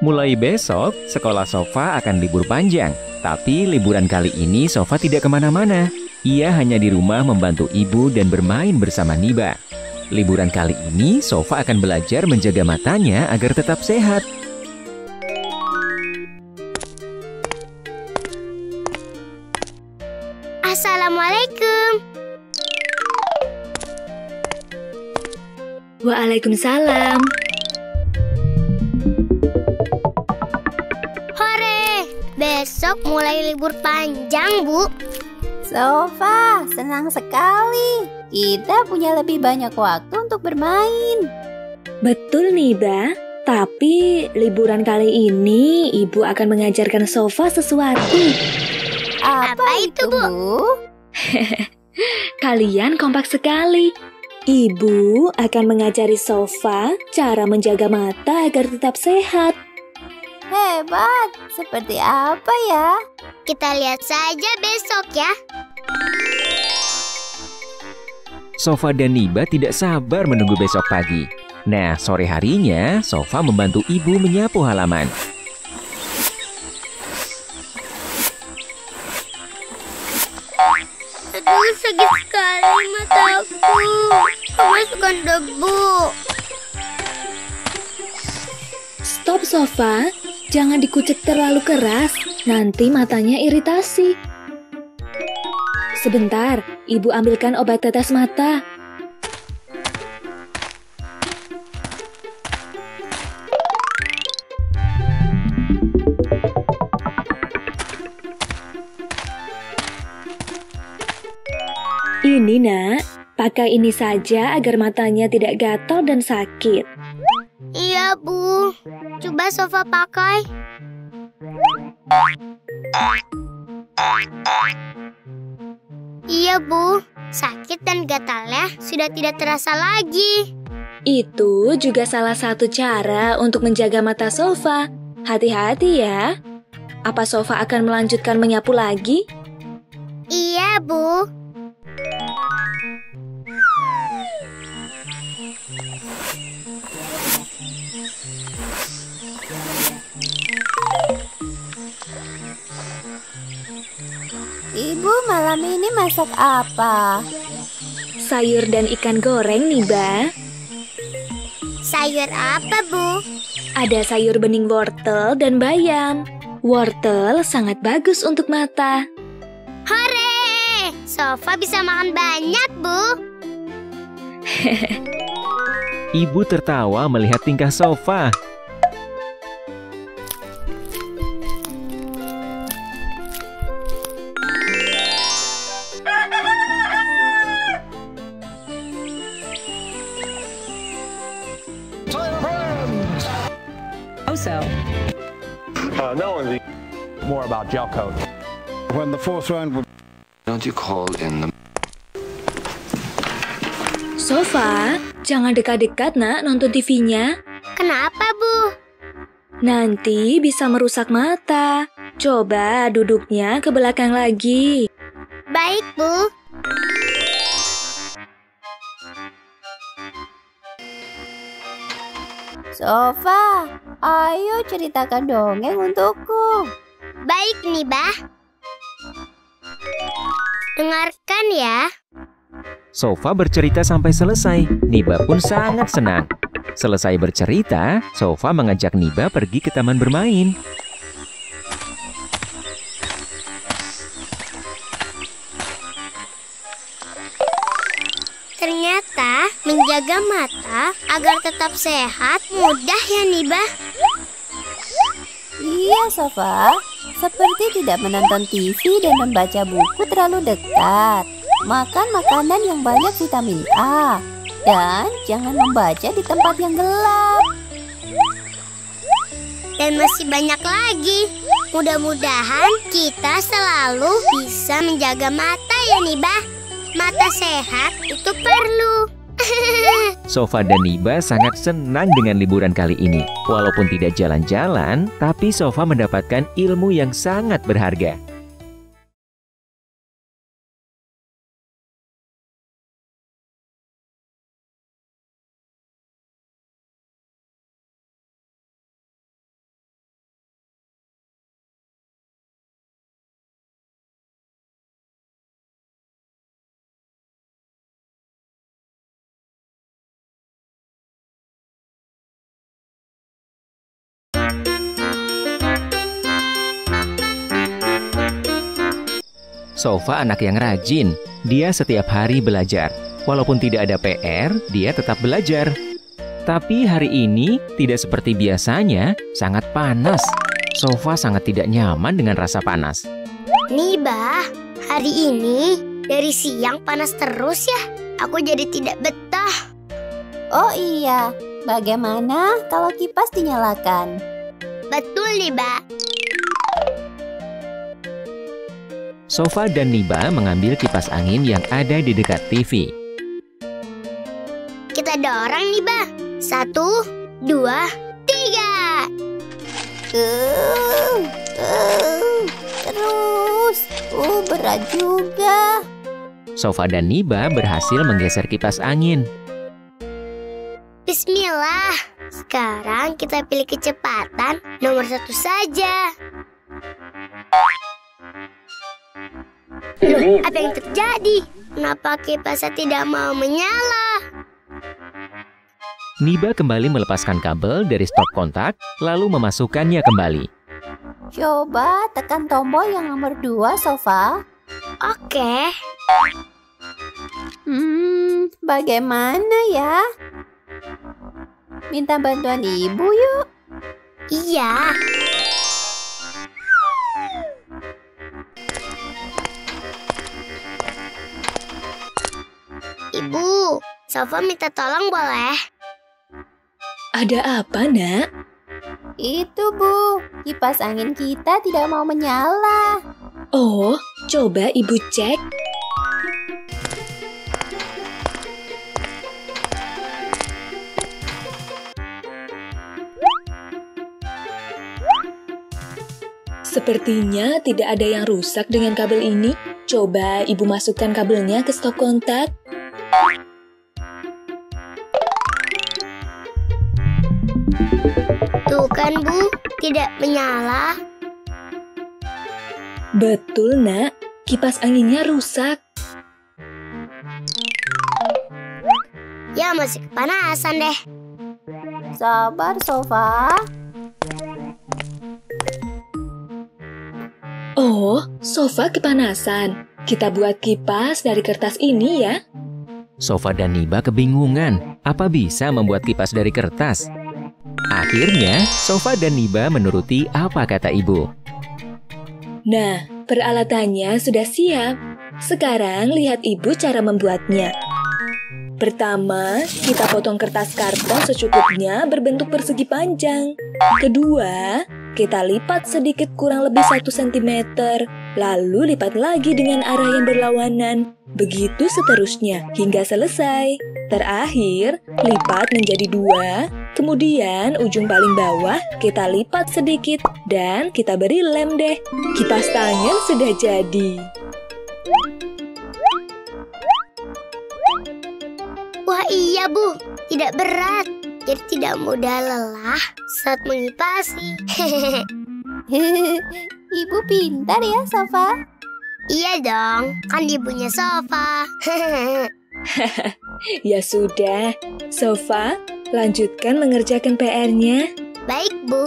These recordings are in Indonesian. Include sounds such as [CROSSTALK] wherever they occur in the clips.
Mulai besok, sekolah Sofa akan libur panjang. Tapi liburan kali ini Sofa tidak ke mana-mana. Ia hanya di rumah membantu ibu dan bermain bersama Niba. Liburan kali ini, Sofa akan belajar menjaga matanya agar tetap sehat. Assalamualaikum. Waalaikumsalam. Besok mulai libur panjang, Bu. Sofa, senang sekali. Kita punya lebih banyak waktu untuk bermain. Betul nih, Ba. Tapi liburan kali ini ibu akan mengajarkan Sofa sesuatu. Apa, Apa itu, Bu? [LAUGHS] Kalian kompak sekali. Ibu akan mengajari Sofa cara menjaga mata agar tetap sehat. Hebat. Seperti apa ya? Kita lihat saja besok ya. Sofa dan Niba tidak sabar menunggu besok pagi. Nah, sore harinya, Sofa membantu ibu menyapu halaman. Aduh, sakit sekali mataku. Kemasukan debu. Stop, Sofa. Jangan dikucek terlalu keras. Nanti matanya iritasi. Sebentar, ibu ambilkan obat tetes mata. Ini nak, pakai ini saja agar matanya tidak gatal dan sakit. Iya, Bu. Coba sofa pakai. Iya, Bu. Sakit dan gatalnya sudah tidak terasa lagi. Itu juga salah satu cara untuk menjaga mata sofa. Hati-hati ya. Apa sofa akan melanjutkan menyapu lagi? Iya, Bu. Ibu malam ini masak apa? Sayur dan ikan goreng nih, Ba. Sayur apa, Bu? Ada sayur bening wortel dan bayam. Wortel sangat bagus untuk mata. Hore! Sofa bisa makan banyak, Bu. [LAUGHS] Ibu tertawa melihat tingkah Sofa. Uh, more about gel coat. When the fourth round would Don't you call in the Sofa, jangan dekat-dekat nak nonton TV-nya. Kenapa, Bu? Nanti bisa merusak mata. Coba duduknya ke belakang lagi. Baik, Bu. Sofa, ayo ceritakan dongeng untukku. Baik nih, Bah. Dengarkan ya. Sofa bercerita sampai selesai. Niba pun sangat senang. Selesai bercerita, Sofa mengajak Niba pergi ke taman bermain. Ternyata menjaga mata agar tetap sehat mudah ya nih, Bah. Iya, Sofa. Seperti tidak menonton TV dan membaca buku terlalu dekat. Makan makanan yang banyak vitamin A. Dan jangan membaca di tempat yang gelap. Dan masih banyak lagi. Mudah-mudahan kita selalu bisa menjaga mata ya nih, Bah. Mata sehat itu perlu. Sofa dan Niba sangat senang dengan liburan kali ini. Walaupun tidak jalan-jalan, tapi Sofa mendapatkan ilmu yang sangat berharga. Sofa anak yang rajin. Dia setiap hari belajar. Walaupun tidak ada PR, dia tetap belajar. Tapi hari ini tidak seperti biasanya, sangat panas. Sofa sangat tidak nyaman dengan rasa panas. Nih, Bah, hari ini dari siang panas terus ya. Aku jadi tidak betah. Oh iya, bagaimana kalau kipas dinyalakan? Betul nih, Sofa dan Niba mengambil kipas angin yang ada di dekat TV. Kita dorong nih, Bah. Satu, dua, tiga. Uh, uh, terus, uh berat juga. Sofa dan Niba berhasil menggeser kipas angin. Bismillah. Sekarang kita pilih kecepatan nomor satu saja. Loh, apa yang terjadi? Kenapa kipasnya tidak mau menyala? Niba kembali melepaskan kabel dari stop kontak, lalu memasukkannya kembali. Coba tekan tombol yang nomor dua, Sofa. Oke, Hmm, bagaimana ya? Minta bantuan ibu yuk. iya. Sofa minta tolong boleh? Ada apa, nak? Itu bu, kipas angin kita tidak mau menyala. Oh, coba ibu cek. Sepertinya tidak ada yang rusak dengan kabel ini. Coba ibu masukkan kabelnya ke stop kontak. Tuh kan Bu, tidak menyala. Betul, nak. Kipas anginnya rusak. Ya masih kepanasan deh. Sabar, Sofa. Oh, sofa kepanasan. Kita buat kipas dari kertas ini ya. Sofa dan Niba kebingungan, apa bisa membuat kipas dari kertas? Akhirnya, Sofa dan Niba menuruti apa kata ibu. Nah, peralatannya sudah siap. Sekarang lihat ibu cara membuatnya. Pertama, kita potong kertas karton secukupnya berbentuk persegi panjang. Kedua, kita lipat sedikit kurang lebih 1 cm, lalu lipat lagi dengan arah yang berlawanan. Begitu seterusnya hingga selesai. Terakhir, lipat menjadi dua, kemudian ujung paling bawah kita lipat sedikit dan kita beri lem deh. Kipas tangan sudah jadi. Wah iya Bu, tidak berat. Jadi tidak mudah lelah saat mengipasi. [LAUGHS] Ibu pintar ya, Sofa. iya dong, kan ibunya sofa. [LAUGHS] [LAUGHS] Ya sudah, Sofa, lanjutkan mengerjakan PR-nya. Baik Bu.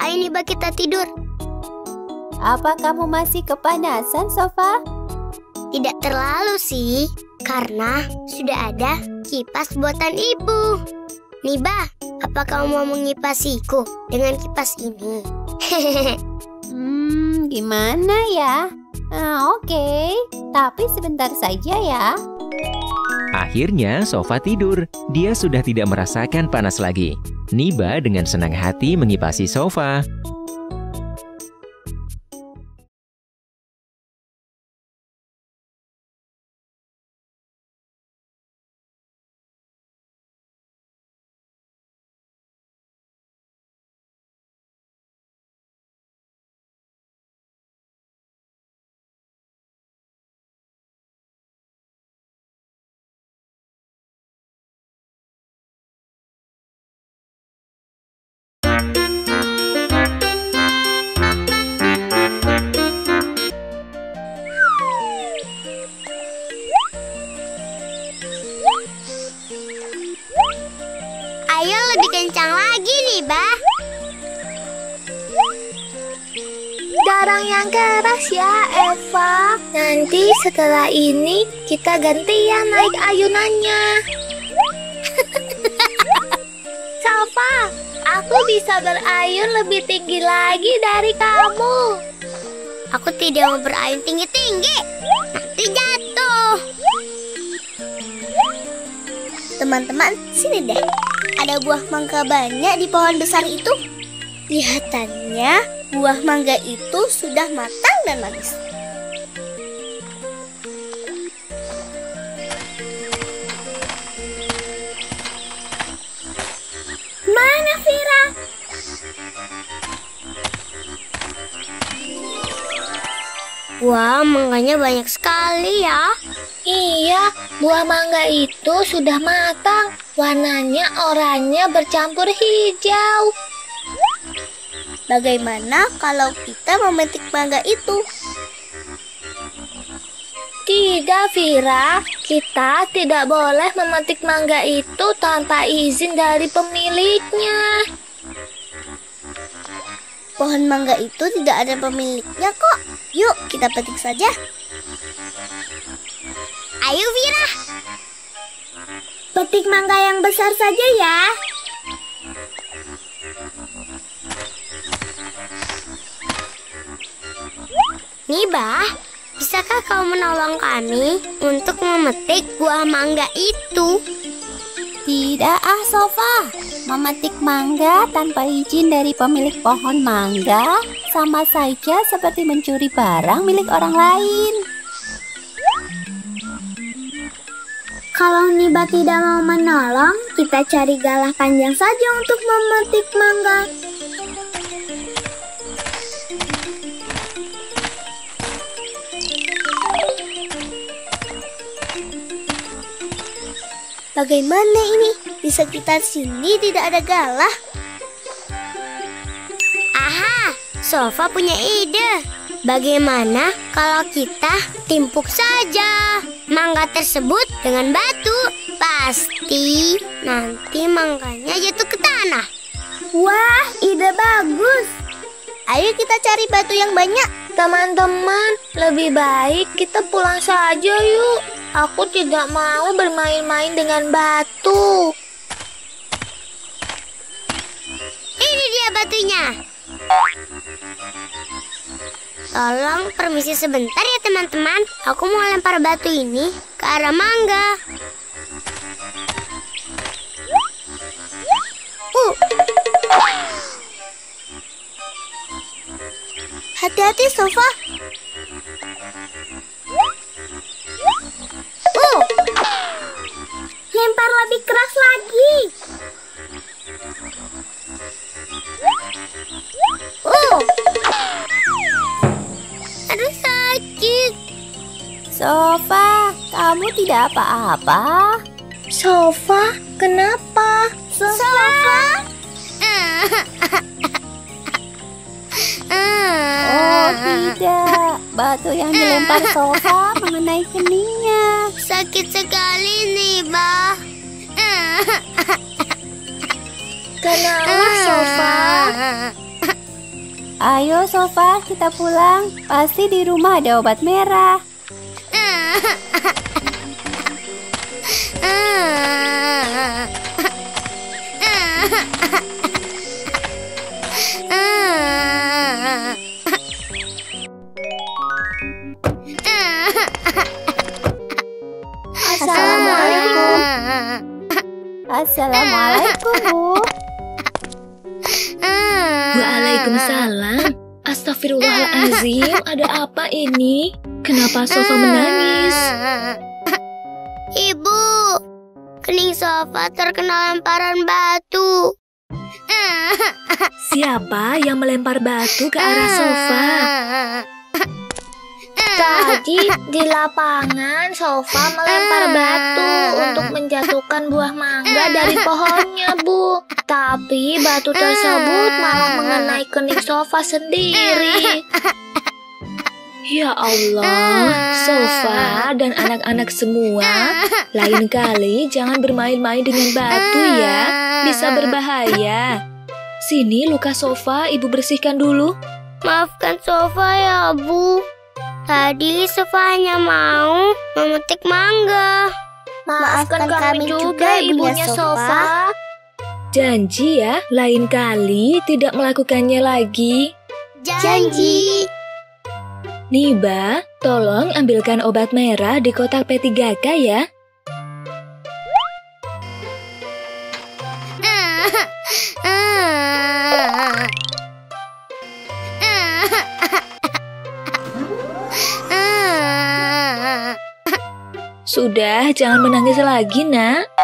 Ayo nih Mbak kita tidur. Apa kamu masih kepanasan, Sofa? Tidak terlalu sih, karena sudah ada kipas buatan ibu. Niba, apa kamu mau mengipasiku dengan kipas ini? [LAUGHS] Hmm, gimana ya? Ah, Oke, tapi sebentar saja ya. Akhirnya, Sofa tidur. Dia sudah tidak merasakan panas lagi. Niba dengan senang hati mengipasi Sofa. Niba. Dorong yang keras ya, Eva. Nanti setelah ini kita gantian naik ayunannya. [LAUGHS] Safa, aku bisa berayun lebih tinggi lagi dari kamu. Aku tidak mau berayun tinggi-tinggi. Teman-teman, sini deh. Ada buah mangga banyak di pohon besar itu. Kelihatannya buah mangga itu sudah matang dan manis. Mana Vira? Wah, mangganya banyak sekali ya. Iya, buah mangga itu sudah matang. Warnanya oranye bercampur hijau. Bagaimana kalau kita memetik mangga itu? Tidak, Vira. Kita tidak boleh memetik mangga itu tanpa izin dari pemiliknya. Pohon mangga itu tidak ada pemiliknya kok. Yuk, kita petik saja. Ayo, Vira. Petik mangga yang besar saja ya. Niba, bisakah kau menolong kami untuk memetik buah mangga itu? Tidak ah Sofa, memetik mangga tanpa izin dari pemilik pohon mangga sama saja seperti mencuri barang milik orang lain. Kalau Niba tidak mau menolong, kita cari galah panjang saja untuk memetik mangga. Bagaimana ini? Di sekitar sini tidak ada galah. Aha, Sofa punya ide. Bagaimana kalau kita timpuk saja mangga tersebut dengan batu? Pasti nanti mangganya jatuh ke tanah. Wah, ide bagus. Ayo kita cari batu yang banyak. Teman-teman, lebih baik kita pulang saja yuk. Aku tidak mau bermain-main dengan batu. Ini dia batunya. Tolong permisi sebentar ya teman-teman. Aku mau lempar batu ini ke arah mangga. Uh. Hati-hati Sofa. Kamu tidak apa-apa? Sofa, kenapa? Sofa. Oh tidak, batu yang dilempar Sofa mengenai keningnya. Sakit sekali nih, Bah. Kenapa, Sofa? Ayo Sofa, kita pulang. Pasti di rumah ada obat merah. Assalamualaikum. Assalamualaikum, Bu. Waalaikumsalam. Astagfirullahalazim, ada apa ini? Kenapa Sofa menangis? Ibu, kening sofa terkena lemparan batu. [LAUGHS] Siapa yang melempar batu ke arah Sofa? Tadi di lapangan Sofa melempar batu untuk menjatuhkan buah mangga dari pohonnya, Bu. Tapi batu tersebut malah mengenai kening Sofa sendiri. Ya Allah, Sofa dan anak-anak semua, lain kali jangan bermain-main dengan batu ya, bisa berbahaya. Sini luka sofa ibu bersihkan dulu. Maafkan Sofa ya, Bu. Tadi Sofa hanya mau memetik mangga. Maafkan kami juga, ibunya Sofa. Janji ya, lain kali tidak melakukannya lagi. Janji. Niba, tolong ambilkan obat merah di kotak P3K ya. Sudah, jangan menangis lagi, Nak.